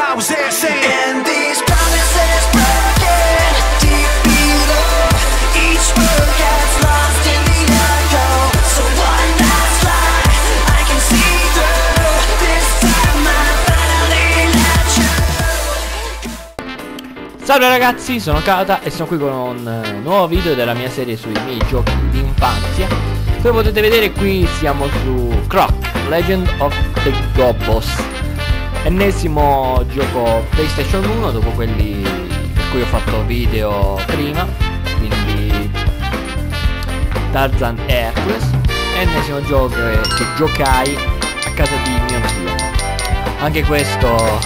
I was there saying And these promises broken deep below Each word gets lost in the echo So one last lie I can see through This time I finally let you Salve ragazzi, sono Kata e sono qui con un eh, nuovo video della mia serie sui miei giochi di infanzia. Come potete vedere qui siamo su Croc, Legend of the Gobos. Ennesimo gioco PlayStation 1 dopo quelli per cui ho fatto video prima, quindi Tarzan e Hercules. Ennesimo gioco che, giocai a casa di mio zio. Anche questo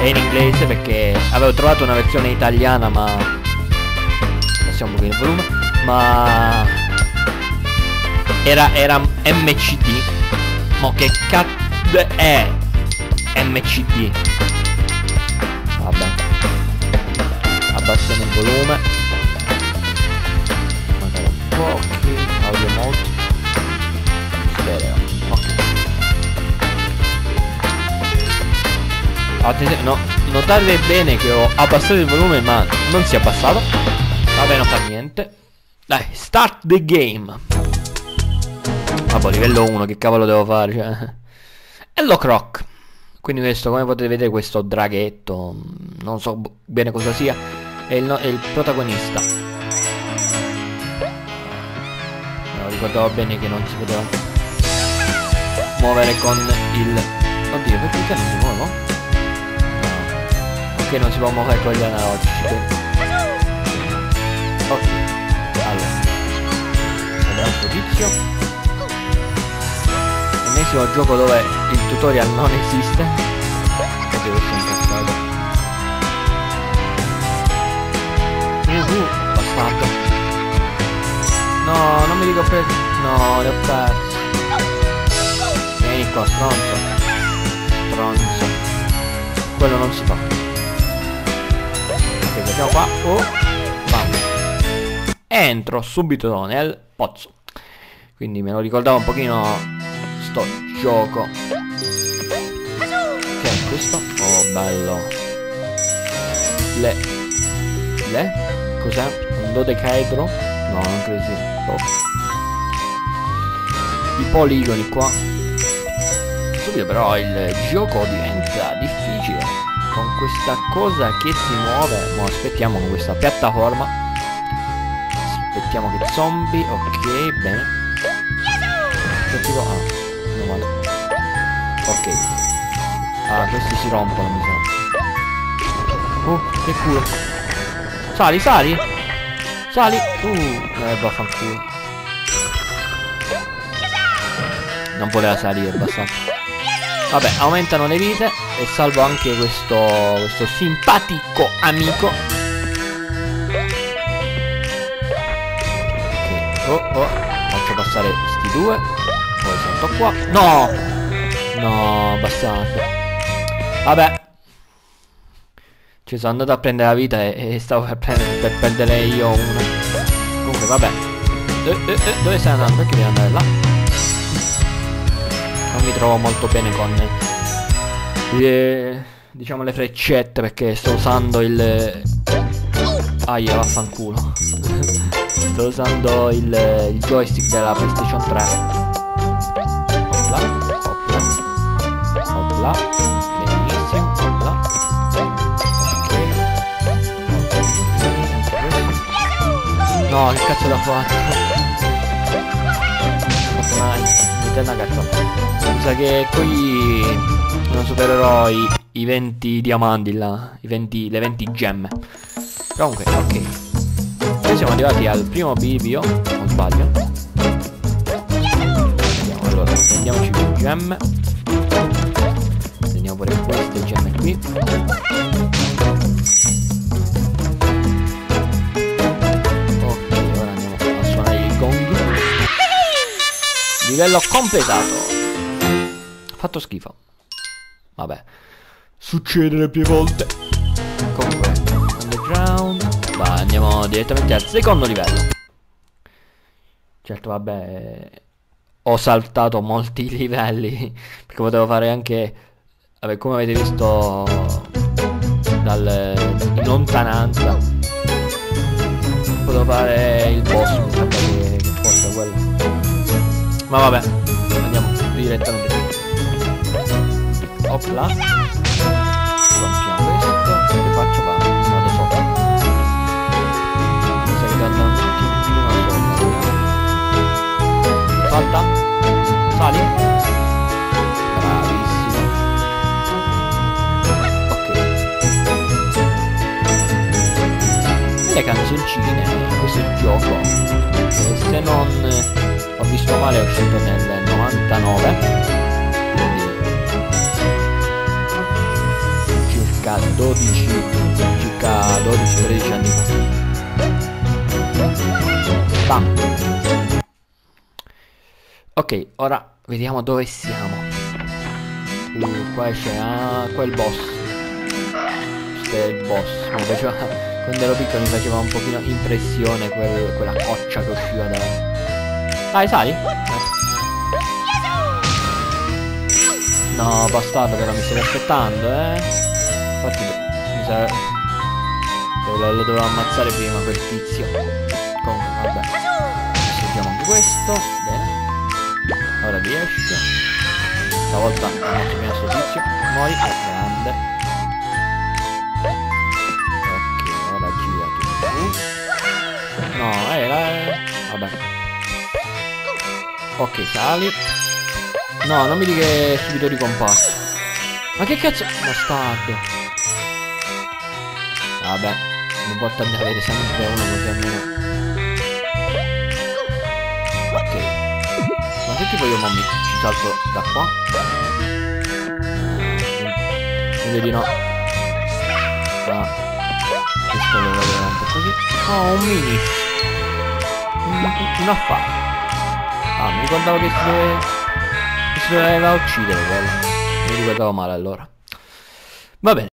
è in inglese perché avevo trovato una versione italiana ma passiamo un pochino il volume ma era, era MCD ma che cazzo è MCD vabbè abbassiamo il volume magari un po' ok audio mode stereo ok Attenzione, no, notate bene che ho abbassato il volume ma non si è abbassato. Vabbè, non fa niente. Dai, start the game. Vabbè, livello 1, che cavolo devo fare? Cioè. Hello Croc. Quindi questo, come potete vedere, questo draghetto, non so bene cosa sia, è il, no- è il protagonista. Lo ricordavo bene che non si poteva muovere con il... Oddio, perché non si muove? no? che non si può muovere con gli analogici ok allora l'altro tizio ennesimo gioco dove il tutorial non esiste. Oddio questo è incazzato. Uh, uh, bastardo. No non mi dico per no le ho persi vieni qua stronzo. Stronzo. Quello non si fa. Ok, guardiamo qua. Oh, bam. Entro subito nel pozzo. Quindi me lo ricordavo un pochino sto gioco. È questo? Oh, bello. Le... Le? Cos'è? Un dodecaedro? No, non credo sia. Oh. I poligoni qua. Subito però il gioco diventa difficile con questa cosa che si muove ma aspettiamo con questa piattaforma aspettiamo che zombie ok bene ah ah questi si rompono mi sa oh che culo sali sali sali uh eh vaffanculo non voleva salire bastardo Vabbè, aumentano le vite e salvo anche questo, questo simpatico amico. Ok, oh oh, faccio passare questi due. Poi salto qua. No! No, bastardo. Vabbè. Ci sono andato a prendere la vita e, e stavo per, prendere, per perdere io una. Comunque, vabbè. Eh, eh, eh, dove stai andando? Perché devi andare là? non mi trovo molto bene con le, diciamo le freccette perché sto usando il aia vaffanculo sto usando il, il joystick della playstation 3 cazzo l'ha fatto fatto una, cazzata mi sa che qui non supererò i, i 20 diamanti là, i 20, le 20 gemme. Comunque, ok. Noi siamo arrivati al primo bivio, non sbaglio. Vediamo, allora, prendiamoci le gemme. Prendiamo pure queste gemme qui. Livello completato. Fatto schifo. Vabbè. Succede le prime volte. Comunque, underground. Va, andiamo direttamente al secondo livello. Certo, vabbè. Ho saltato molti livelli. Perché potevo fare anche. Vabbè, come avete visto. dal, in lontananza. Potevo fare il boss, Ma vabbè, andiamo direttamente. Opla. Rompiamo questo. Che faccio? Va, vado sopra. Mi sa che andare un attimo sopra. Salta. Sali. Bravissimo. Ok. Le canzoncine, questo gioco, se non eh, ho visto male è uscito nel 99, quindi circa 12, circa 12-13 anni fa. Bam. Ok, ora vediamo dove siamo. Uh, qua c'è, ah, qua è il boss. Questo è il boss. Mi quando ero piccolo mi faceva un pochino impressione quel- quella coccia che usciva da... Dai, sali? Eh. No, bastardo però mi stai aspettando, eh. Infatti mi sa... Lo, lo dovevo ammazzare prima quel tizio. Comunque, vabbè. Seguiamo anche questo. Bene. Ora riesce. Stavolta ho prima sto tizio. Muori. Grande. No, eh. Vabbè. Ok, sali. No, non mi dica che subito ricomparso. Ma che cazzo? Bastardo. Vabbè, non porta ad avere sempre uno così almeno. Ok. Ma che tipo io mi ci salto da qua? Eh, Meglio di no. Ah, questo lo vedo un così. Oh, un mini. Un, affare. Ah, mi ricordavo che si doveva... che si doveva uccidere quello. Mi ricordavo male allora. Va bene.